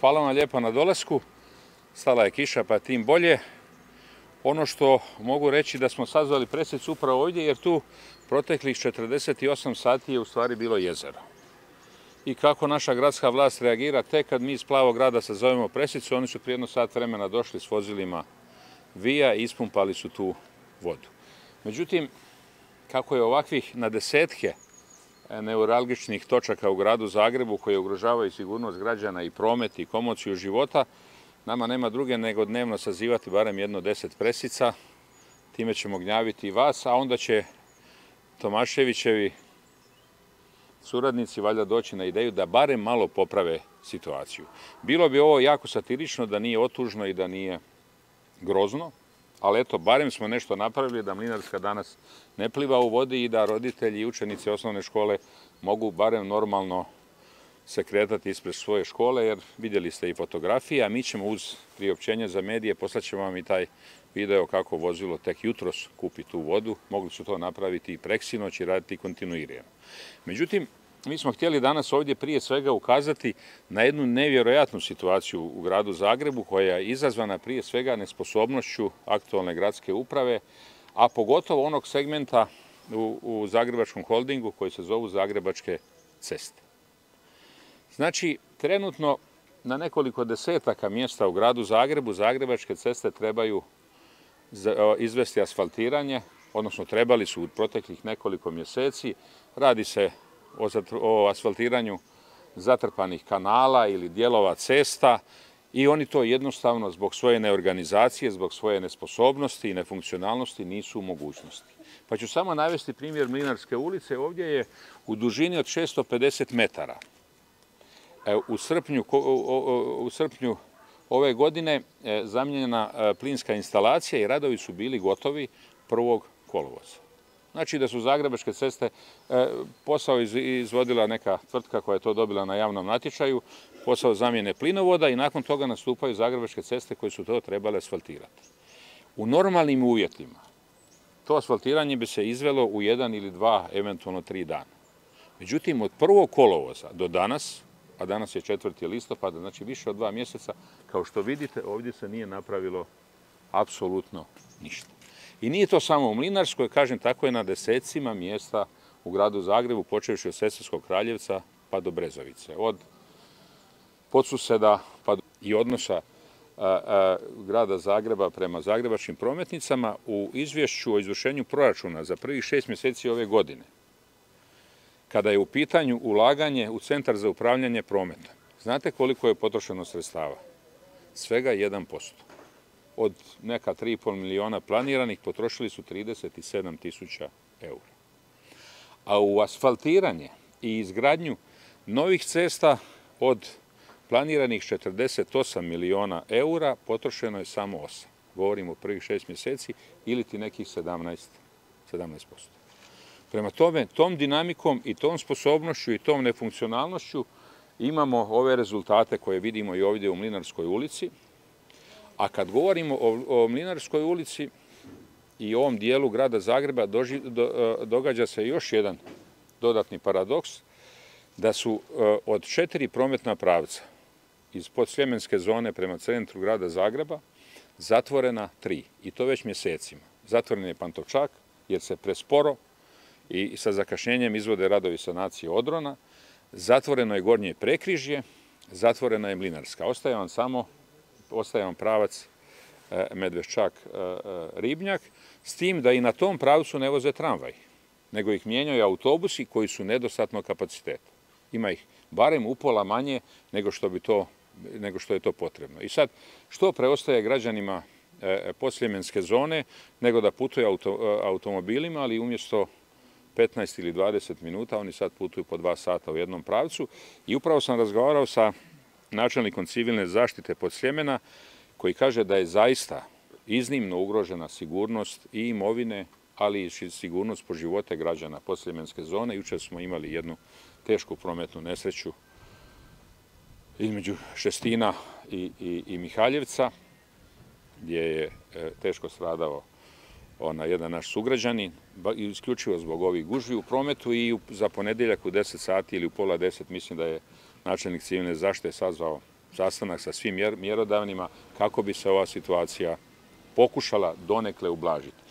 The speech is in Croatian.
Hvala vam lijepa na dolasku. Stala je kiša pa tim bolje. Ono što mogu reći da smo sazvali presicu upravo ovdje jer tu proteklih 48 sati je u stvari bilo jezero. I kako naša gradska vlast reagira, tek kad mi iz plavog grada sazovemo presicu, oni su prije jedno sat vremena došli s vozilima vija i ispumpali su tu vodu. Međutim, kako je ovakvih na desetke neuralgičnih točaka u gradu Zagrebu koji ugrožavaju sigurnost građana i promet i komociju života, nama nema druge nego dnevno sazivati barem jedno deset presica, time ćemo gnjaviti i vas, a onda će Tomaševićevi suradnici valjda doći na ideju da barem malo poprave situaciju. Bilo bi ovo jako satirično da nije otužno i da nije grozno, ali eto, barem smo nešto napravili da Mlinarska danas ne pliva u vodi i da roditelji i učenici osnovne škole mogu barem normalno se kretati ispred svoje škole, jer vidjeli ste i fotografije, a mi ćemo uz priopćenje za medije poslaćemo vam i taj video kako vozilo tek jutros kupi tu vodu. Mogli su to napraviti i preksinoć i raditi kontinuirano. Međutim, mi smo htjeli danas ovdje prije svega ukazati na jednu nevjerojatnu situaciju u gradu Zagrebu koja je izazvana prije svega nesposobnošću aktualne gradske uprave, a pogotovo onog segmenta u, u Zagrebačkom holdingu koji se zovu Zagrebačke ceste. Znači, trenutno na nekoliko desetaka mjesta u gradu Zagrebu Zagrebačke ceste trebaju izvesti asfaltiranje, odnosno trebali su u proteklih nekoliko mjeseci. Radi se o asfaltiranju zatrpanih kanala ili dijelova cesta i oni to jednostavno zbog svoje neorganizacije, zbog svoje nesposobnosti i nefunkcionalnosti nisu u mogućnosti. Pa ću samo navesti primjer Mlinarske ulice. Ovdje je u dužini od 650 metara. E, u srpnju, u srpnju ove godine e, zamijenjena e, plinska instalacija i radovi su bili gotovi prvog kolovoza. Znači da su Zagrebačke ceste posao izvodila neka tvrtka koja je to dobila na javnom natječaju, posao zamjene plinovoda i nakon toga nastupaju Zagrebačke ceste koje su to trebale asfaltirati. U normalnim uvjetima to asfaltiranje bi se izvelo u jedan ili dva, eventualno tri dana. Međutim, od prvog kolovoza do danas a danas je 4. listopada, znači više od dva mjeseca, kao što vidite, ovdje se nije napravilo apsolutno ništa. I nije to samo u Mlinarskoj, kažem, tako je na desecima mjesta u gradu Zagrebu, počevši od Sesarskog kraljevca pa do Brezovice. Od podsuseda pa i odnosa grada Zagreba prema zagrebačkim prometnicama u izvješću o izvršenju proračuna za prvih šest mjeseci ove godine kada je u pitanju ulaganje u Centar za upravljanje prometa. Znate koliko je potrošeno sredstava? Svega 1%. Od neka 3,5 miliona planiranih potrošili su 37 tisuća eura. A u asfaltiranje i izgradnju novih cesta od planiranih 48 miliona eura potrošeno je samo 8. Govorimo o prvih šest mjeseci ili ti nekih 17%. 17%. Prema tome, tom dinamikom i tom sposobnošću i tom nefunkcionalnošću imamo ove rezultate koje vidimo i ovdje u Mlinarskoj ulici. A kad govorimo o, Mlinarskoj ulici i ovom dijelu grada Zagreba, događa se još jedan dodatni paradoks, da su e, od četiri prometna pravca iz podsljemenske zone prema centru grada Zagreba zatvorena tri, i to već mjesecima. Zatvoren je Pantovčak, jer se presporo i sa zakašnjenjem izvode radovi sanacije odrona. Zatvoreno je gornje prekrižje, zatvorena je mlinarska. Ostaje vam samo, ostaje vam pravac e, Medveščak-Ribnjak, e, s tim da i na tom pravcu ne voze tramvaj, nego ih mijenjaju autobusi koji su nedostatno kapaciteta. Ima ih barem upola manje nego što, bi to, nego što je to potrebno. I sad, što preostaje građanima e, posljemenske zone, nego da putuje automobilima, ali umjesto 15 ili 20 minuta, oni sad putuju po dva sata u jednom pravcu i upravo sam razgovarao sa načelnikom civilne zaštite pod Sljemena koji kaže da je zaista iznimno ugrožena sigurnost i imovine, ali i sigurnost po živote građana podsljemenske zone. Jučer smo imali jednu tešku prometnu nesreću između Šestina i, Mihaljevca, gdje je e, teško stradao ona, jedan naš sugrađanin, isključivo zbog ovih gužvi u prometu i za ponedeljak u 10 sati ili u pola 10 mislim da je načelnik civilne zaštite sazvao sastanak sa svim mjerodavnima kako bi se ova situacija pokušala donekle ublažiti.